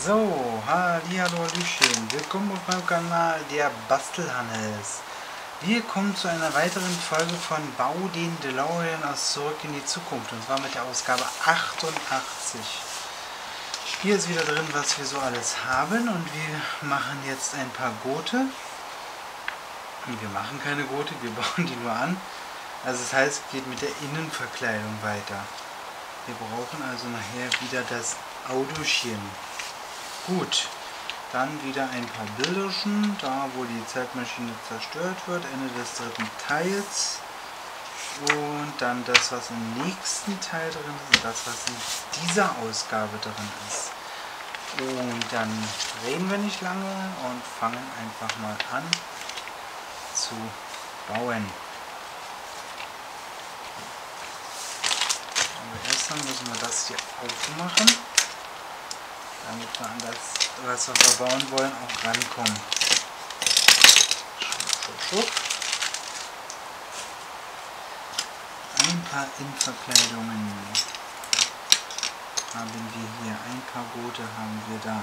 So, hallo, hallöchen. Willkommen auf meinem Kanal, der Bastelhannes. Wir kommen zu einer weiteren Folge von Bau den DeLorean aus Zurück in die Zukunft. Und zwar mit der Ausgabe 88. Hier ist wieder drin, was wir so alles haben. Und wir machen jetzt ein paar Gurte. Wir machen keine Gurte, wir bauen die nur an. Also das heißt, geht mit der Innenverkleidung weiter. Wir brauchen also nachher wieder das Autochen. Gut, dann wieder ein paar Bilderchen, da wo die Zeitmaschine zerstört wird, Ende des dritten Teils. Und dann das, was im nächsten Teil drin ist und das, was in dieser Ausgabe drin ist. Und dann reden wir nicht lange und fangen einfach mal an zu bauen. Aber erst dann müssen wir das hier aufmachen damit wir an das, was wir verbauen wollen, auch rankommen. Schub, schub, schub. Ein paar Innenverkleidungen haben wir hier. Ein paar Boote haben wir da.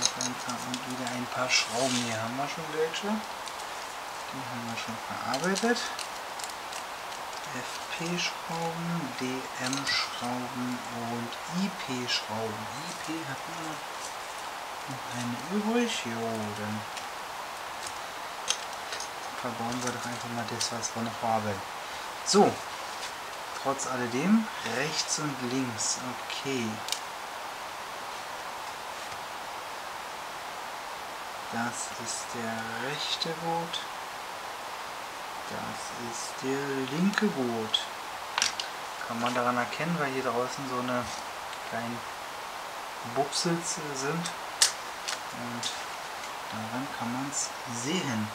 Noch ein paar und wieder ein paar Schrauben. Hier haben wir schon welche. Die haben wir schon verarbeitet. FP-Schrauben, DM-Schrauben und IP-Schrauben. IP hatten wir noch eine übrig. Jo, dann verbauen wir doch einfach mal das, was wir noch haben. So, trotz alledem, rechts und links. Okay. Das ist der rechte Boot. Das ist der linke Boot. Kann man daran erkennen, weil hier draußen so eine kleinen Bupsels sind. Und daran kann man es sehen.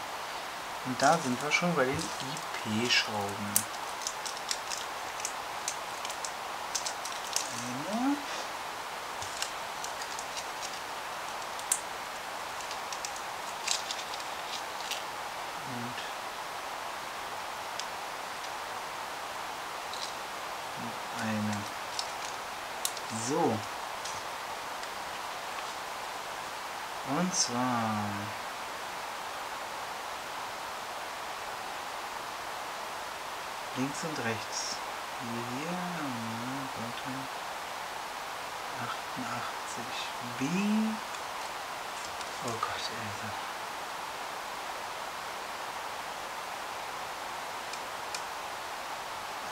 Und da sind wir schon bei den IP-Schrauben. So. Und zwar... Links und rechts. Hier, warte. 88. B. Oh Gott, Elsa.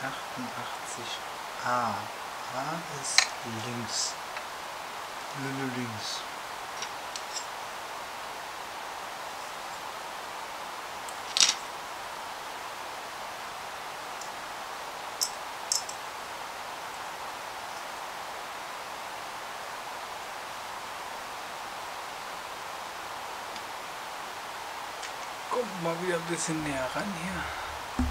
Achtundachtzig A. A ist links. Lülle links. Kommt mal wieder ein bisschen näher ran hier.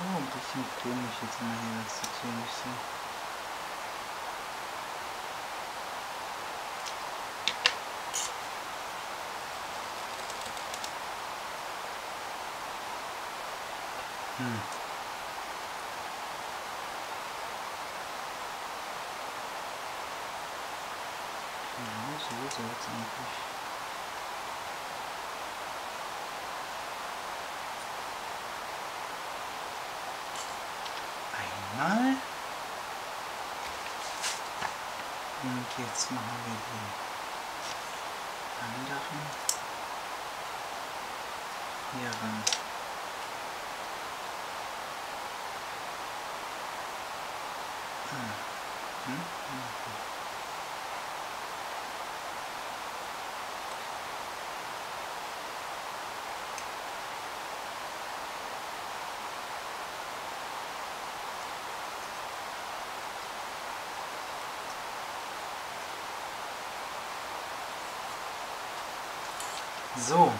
Oh, ein bisschen komisch jetzt immer hier, das sieht hier nicht so. Hm. Einmal. Und jetzt machen wir die anderen hier ran. Hm. Hm. So,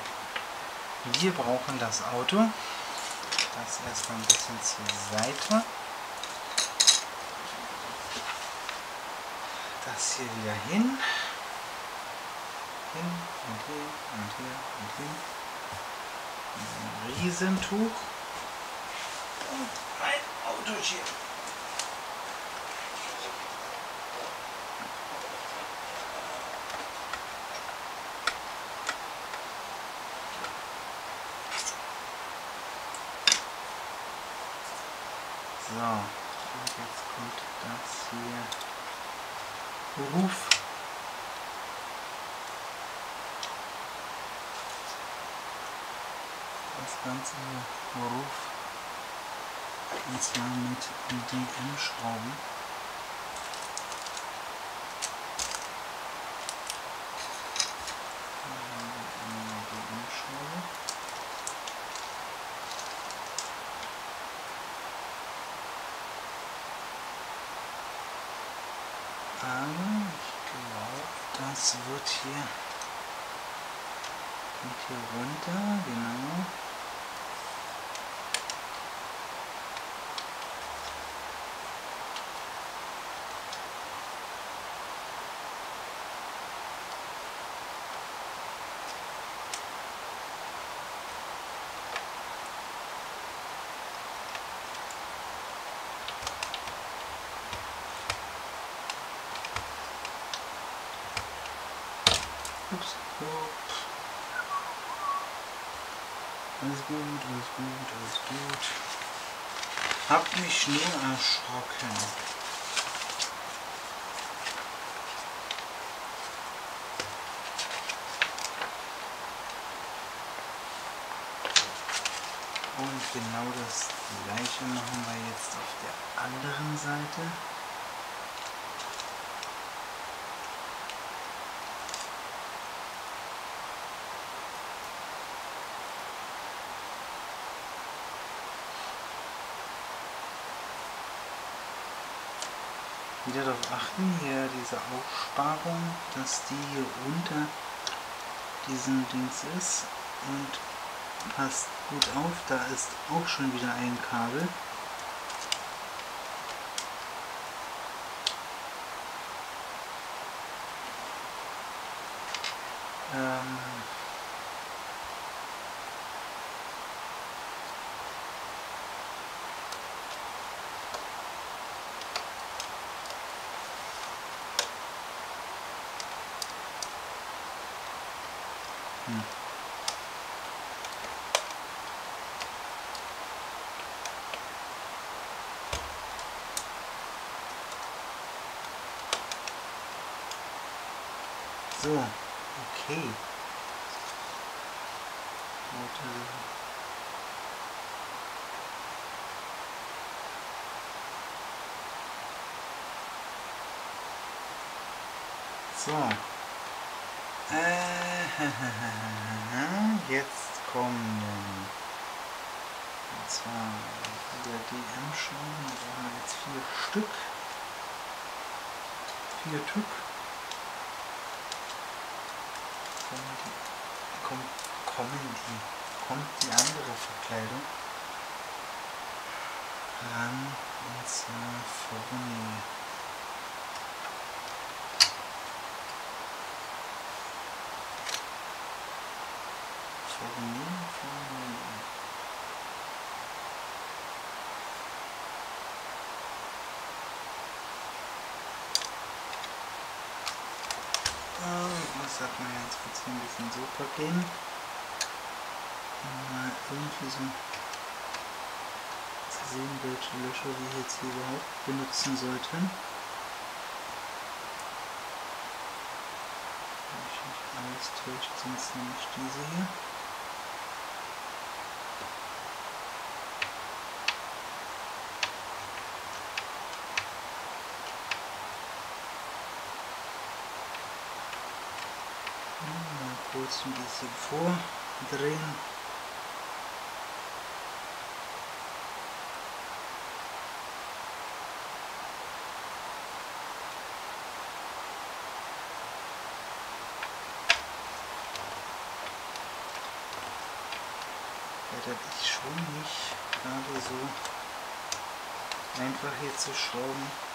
wir brauchen das Auto. Das erstmal ein bisschen zur Seite. Das hier wieder hin. Hin und hier und hier und hin. Ein Riesentuch. Und mein Auto hier. So, und jetzt kommt das hier. Ruf. Das Ganze hier Ruf. Und zwar mit DM-Schrauben. DM-Schraube. Aber ich glaube, das wird hier, kommt hier runter, genau. Alles gut, alles gut, alles gut. Hab mich nur erschrocken. Und genau das gleiche machen wir jetzt auf der anderen Seite. Wieder darauf achten, hier diese Aufsparung, dass die hier unter diesem Dings ist und passt gut auf, da ist auch schon wieder ein Kabel. Ähm Hm. So, okay. So. Äh, jetzt kommen und zwar der DM-Schrauben, da brauchen wir jetzt vier Stück. Vier Stück. Kommen die, kommt, kommen die, kommt die andere Verkleidung ran und zwar. Vorne, vorne. Man jetzt? Wird hier ein bisschen super gehen? Mal irgendwie so zu sehen, welche Löcher wir jetzt hier überhaupt benutzen sollten. Wenn mich nicht alles täuscht, sind es nämlich diese hier. Mal kurz ein bisschen vordrehen. Ja, das schon nicht gerade so einfach hier zu schrauben.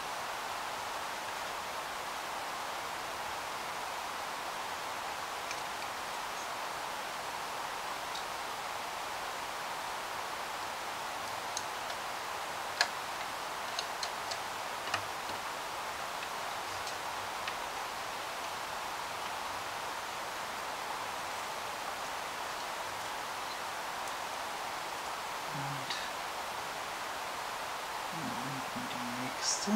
Nächste.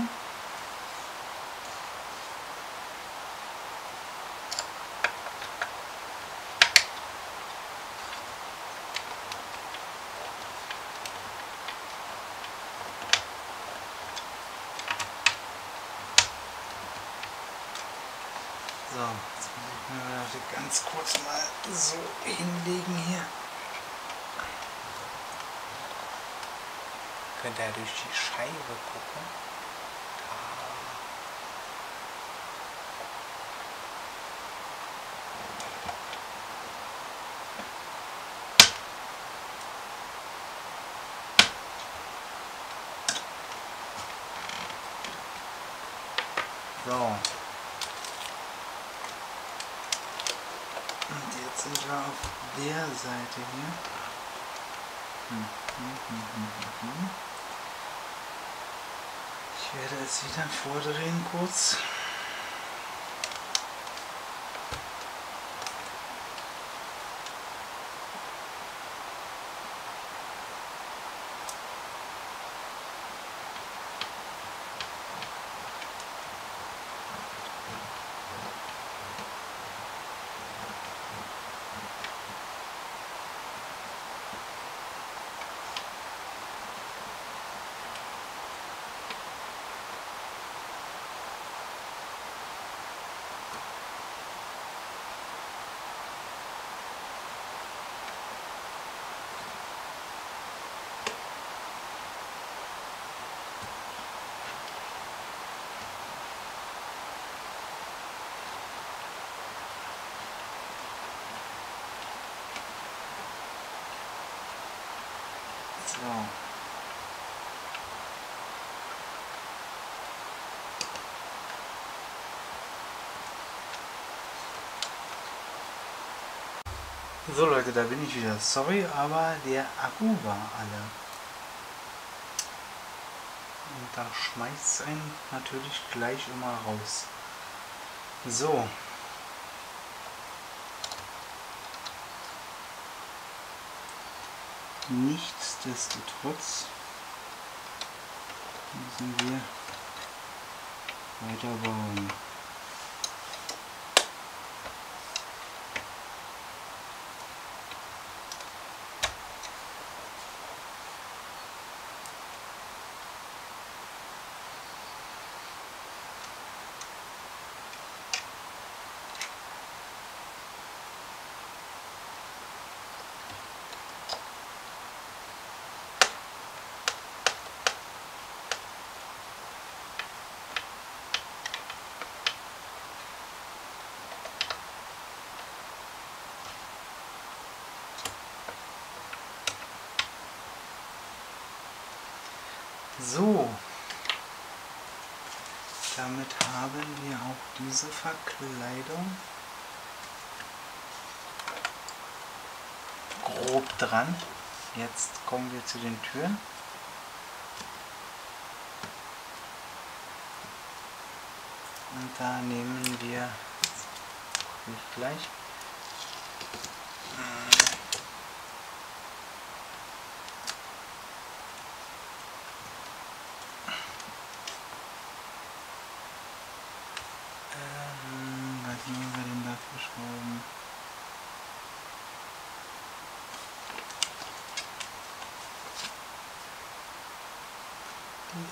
So, jetzt muss ich mir ganz kurz mal so hinlegen hier. Könnt ihr durch die Scheibe gucken. So. Und jetzt sind wir auf der Seite hier. Hm, hm, hm, ich werde es wieder vordrehen kurz. So. So Leute, da bin ich wieder. Sorry, aber der Akku war alle. Und da schmeißt es einen natürlich gleich immer raus. So. Nichtsdestotrotz müssen wir weiterbauen. So, damit haben wir auch diese Verkleidung grob dran. Jetzt kommen wir zu den Türen. Und da nehmen wir, gleich,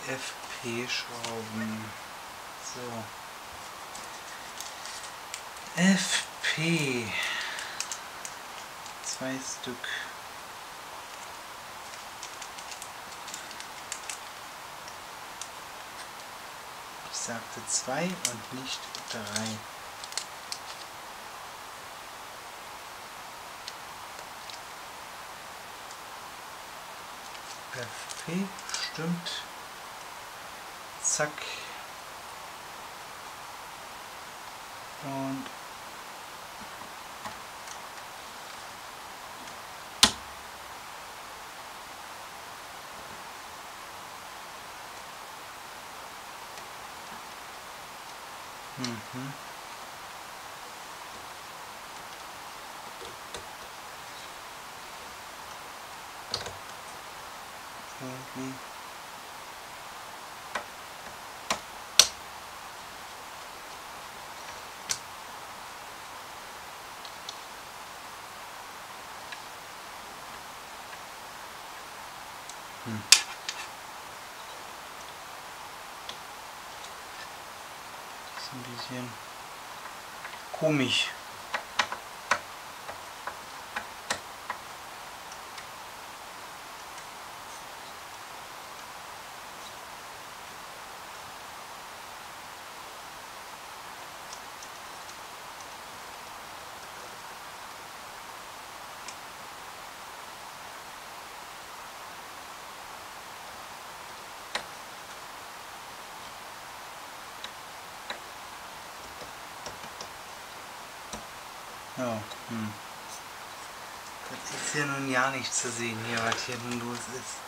FP-Schrauben. So. FP. Zwei Stück. Ich sagte zwei und nicht drei. FP stimmt. Zack. Und Mhm. Irgendwie. Hm. Das ist ein bisschen komisch. Ja, hm. Das ist ja nun ja nicht zu sehen hier, was hier nun los ist.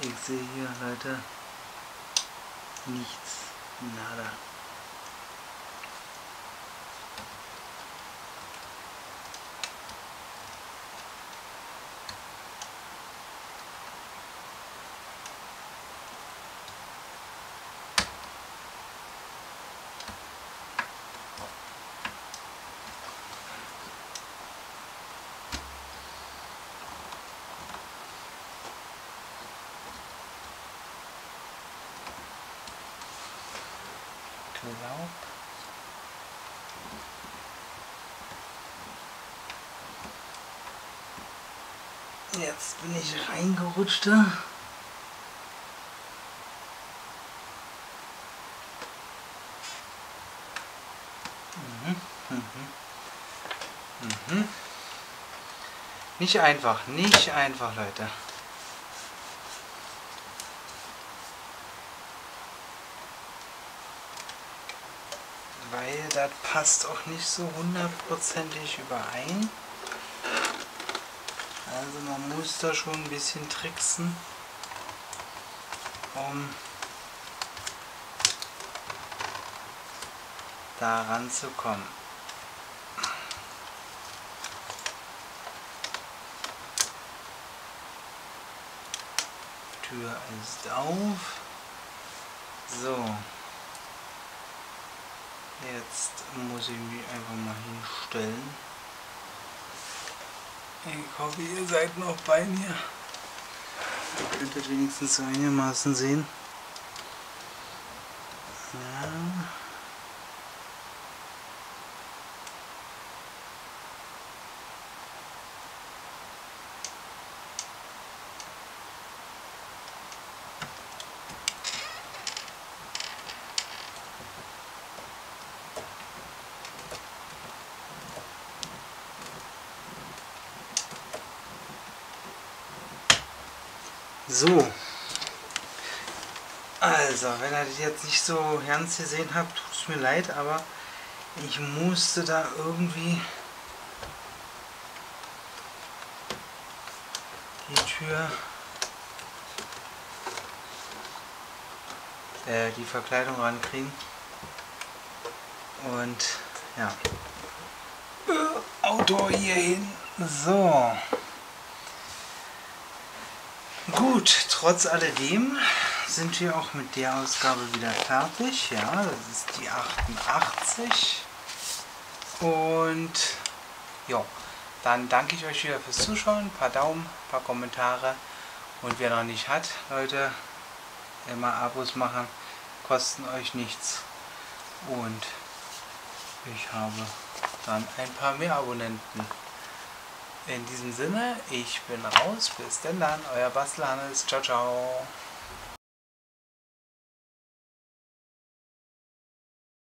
Ich sehe hier Leute nichts, nada. Jetzt bin ich reingerutscht. da. Mhm, mhm, mhm. Nicht einfach, nicht einfach, Leute. weil das passt auch nicht so hundertprozentig überein. Also man muss da schon ein bisschen tricksen, um da ranzukommen. Tür ist auf. So. Jetzt muss ich mich einfach mal hinstellen. Ich hoffe, ihr seid noch bei mir. Ihr könntet wenigstens so einigermaßen sehen. So. Also, wenn ihr das jetzt nicht so ganz gesehen habt, tut es mir leid, aber ich musste da irgendwie die Tür, äh, die Verkleidung rankriegen. Und ja. Äh, Auto hier hin. So. Gut, trotz alledem sind wir auch mit der Ausgabe wieder fertig. Ja, das ist die 88. Und ja, dann danke ich euch wieder fürs Zuschauen. Ein paar Daumen, ein paar Kommentare. Und wer noch nicht hat, Leute, immer Abos machen, kosten euch nichts. Und ich habe dann ein paar mehr Abonnenten. In diesem Sinne, ich bin raus. Bis denn dann, euer Bastelhannes. Ciao, ciao.